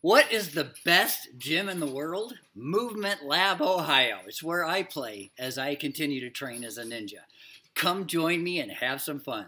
What is the best gym in the world? Movement Lab Ohio. It's where I play as I continue to train as a ninja. Come join me and have some fun.